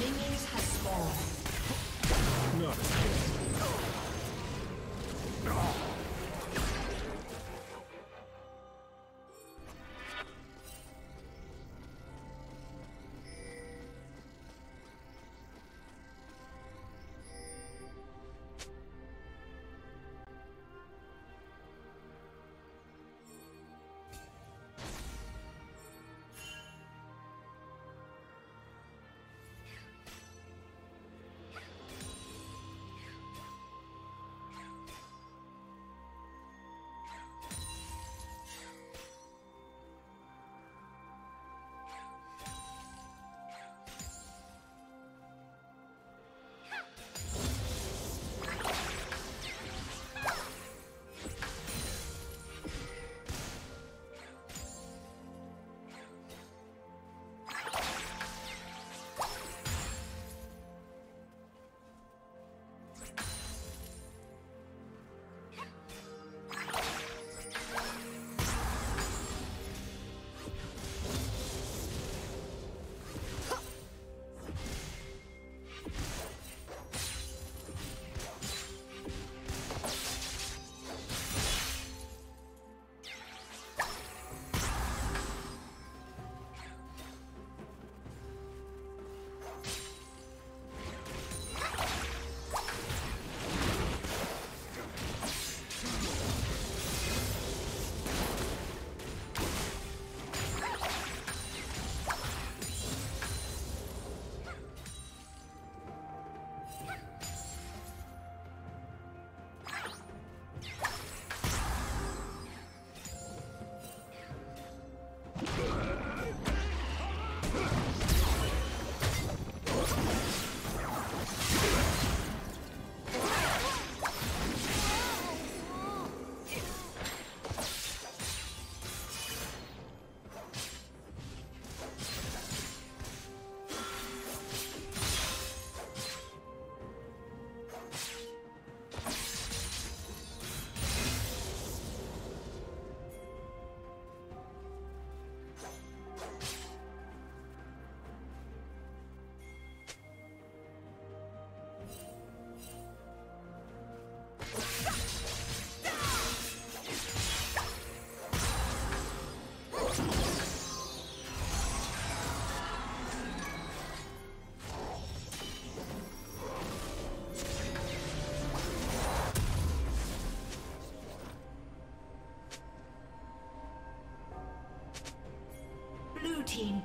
Minions have spawned. Not.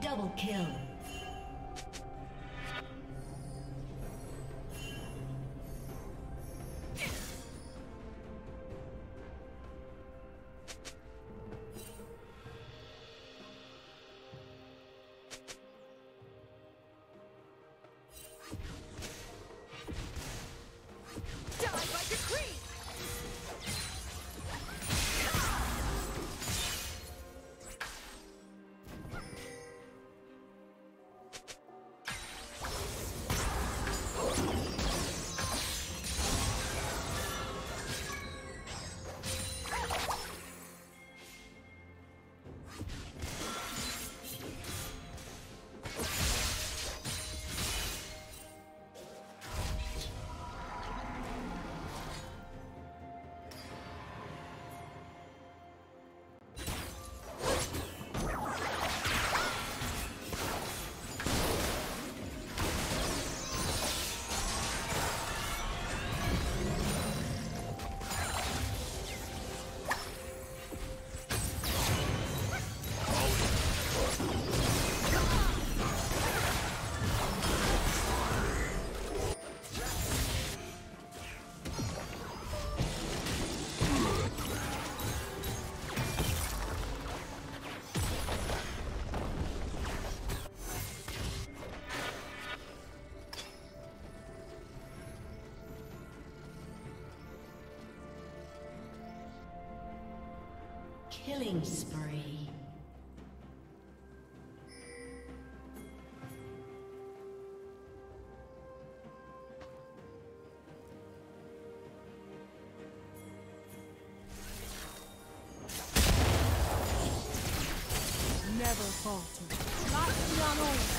Double kill. Killing spree. Never falter. Not beyond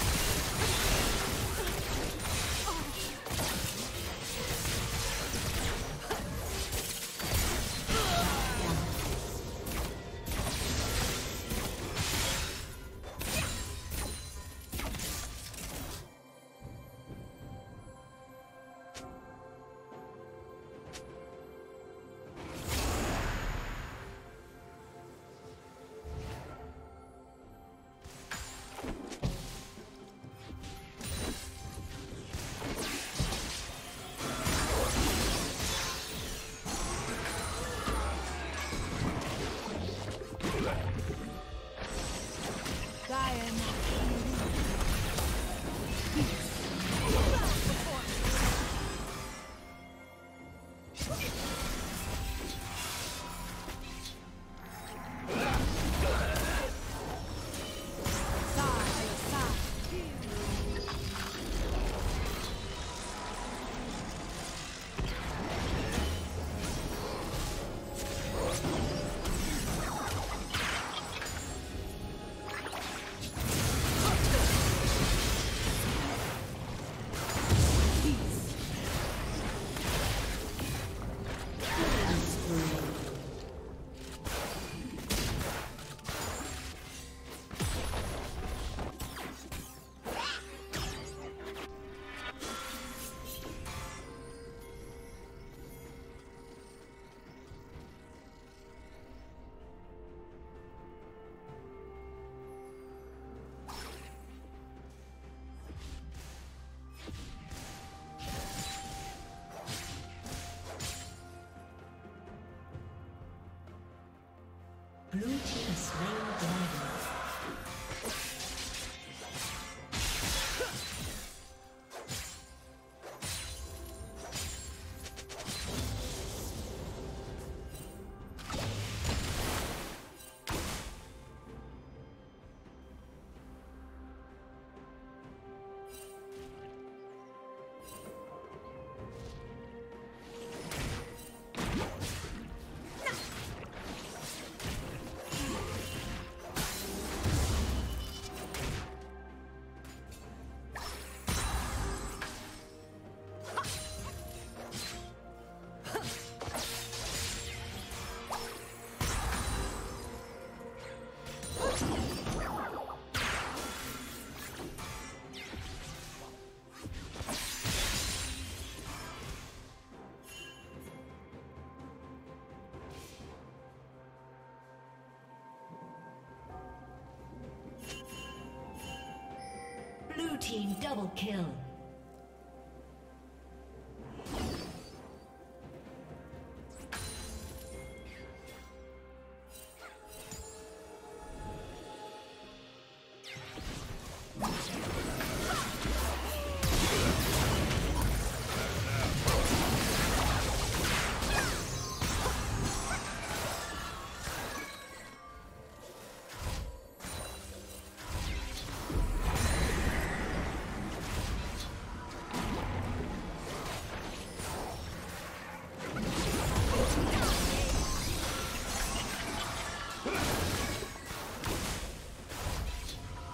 team double kill.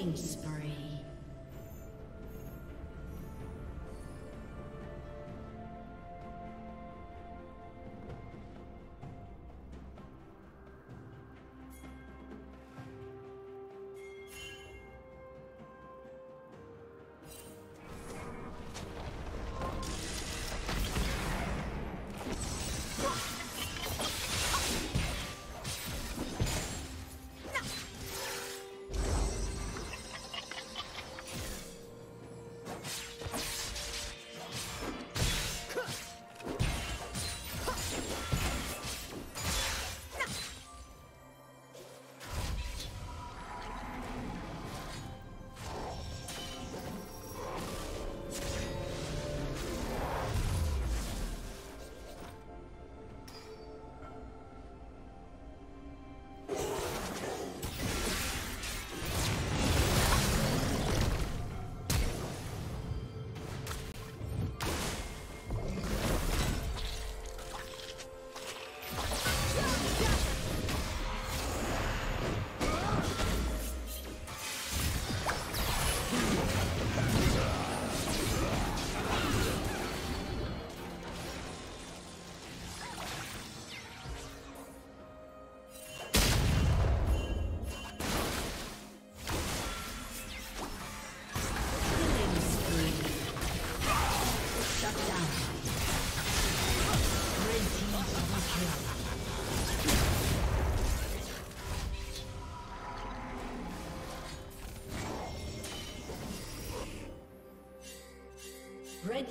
Killing spree.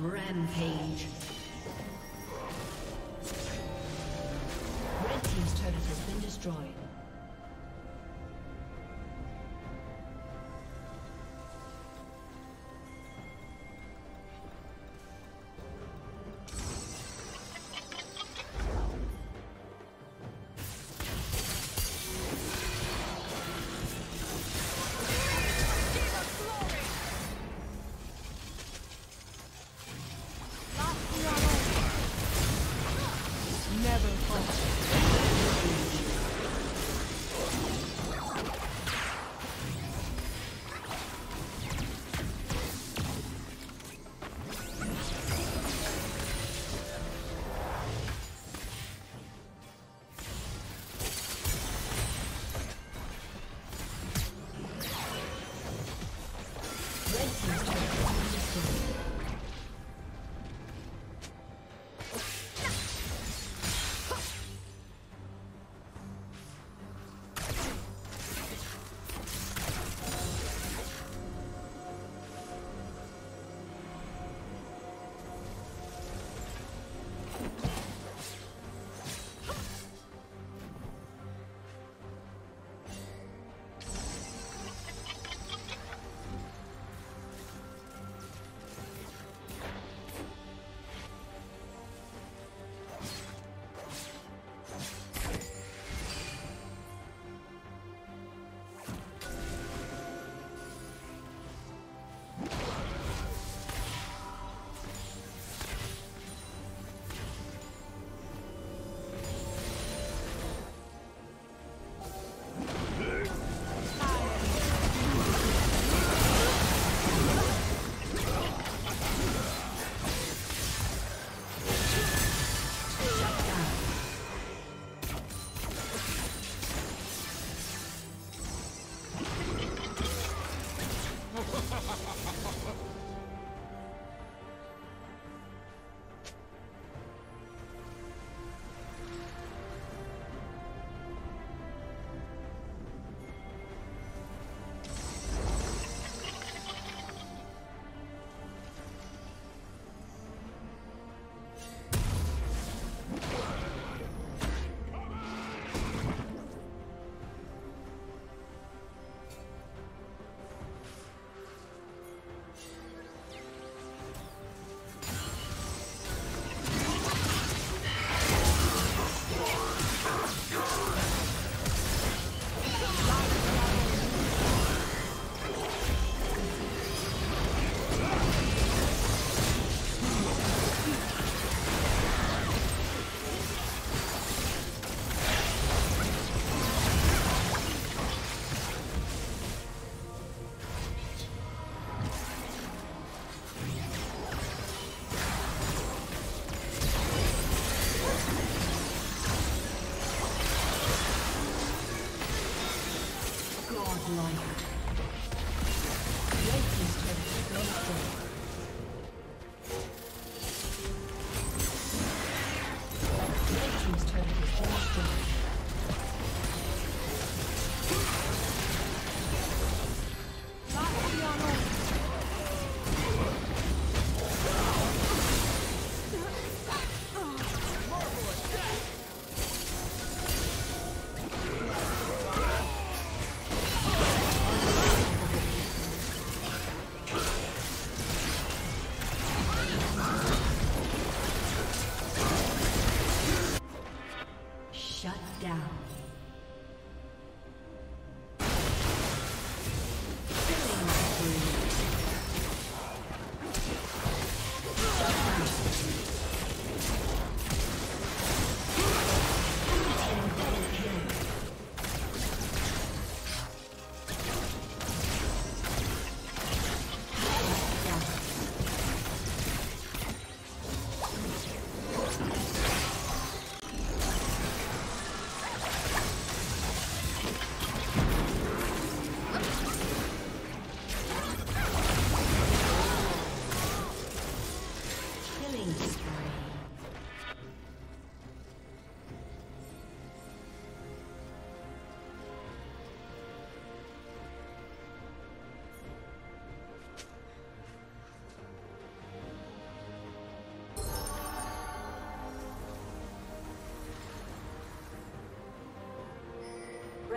Rampage. Blinded. Red team's turret has been destroyed.